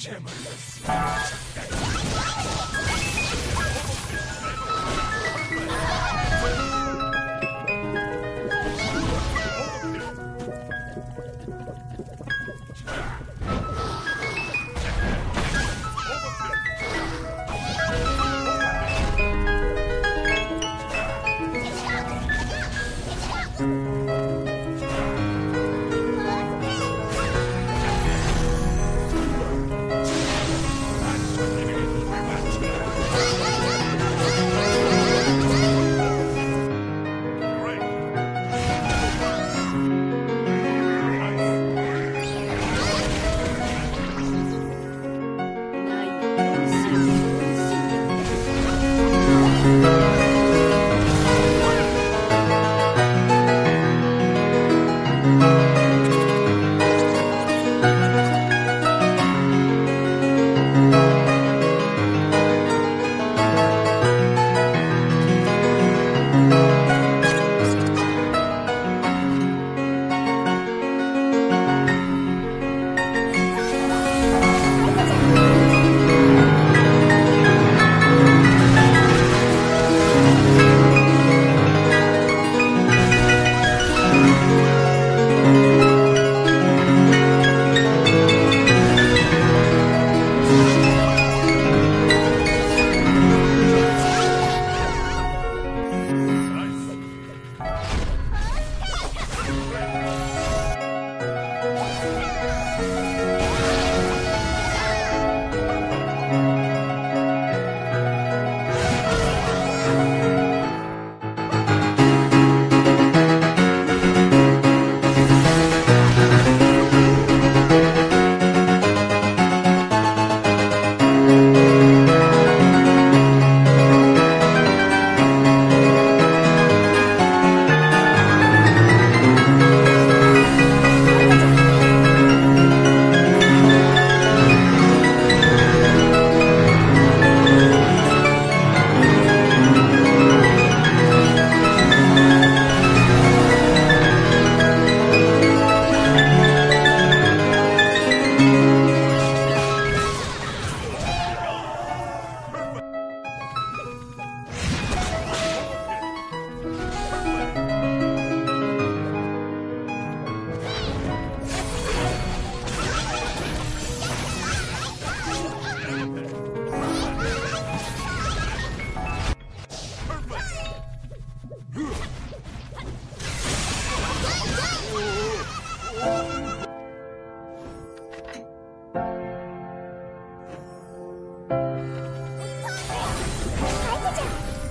Gemini.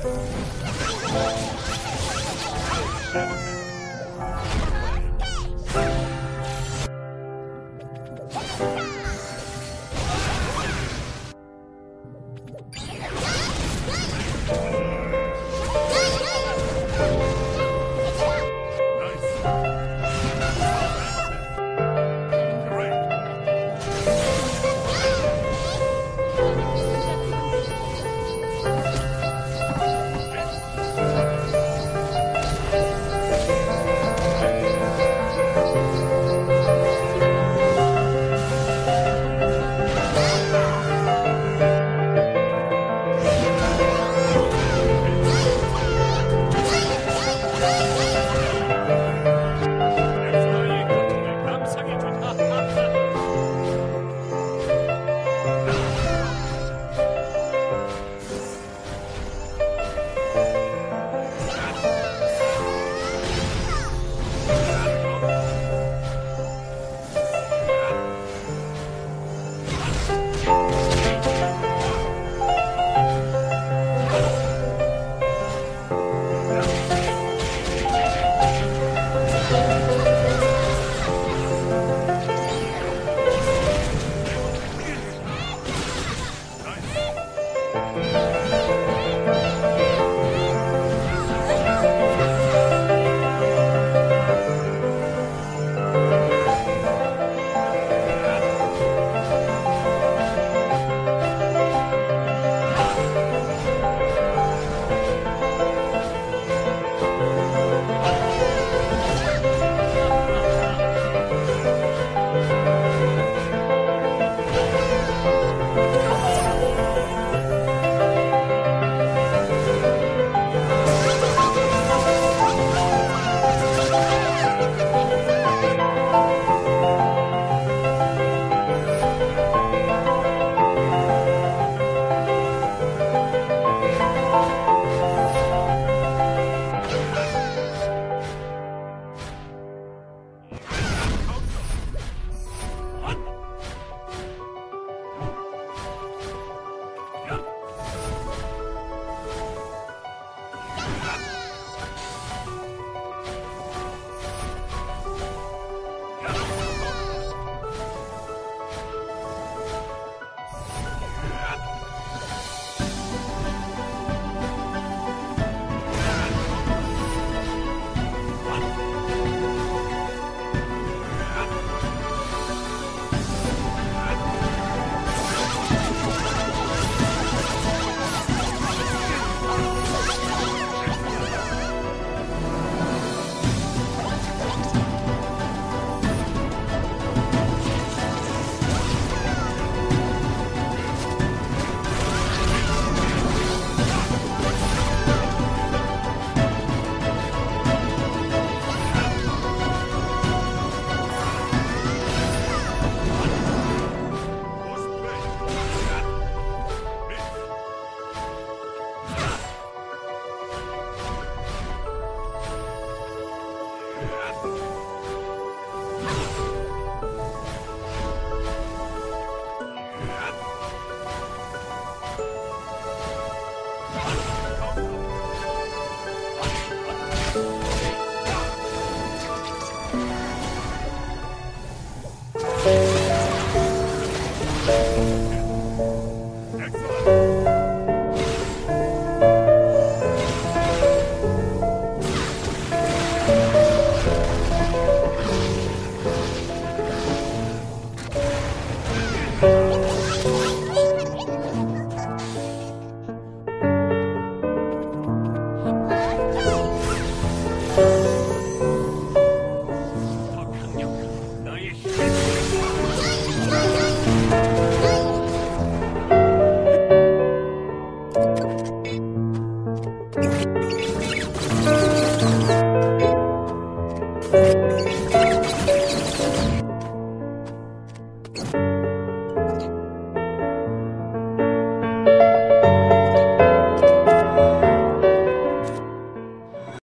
Thank you.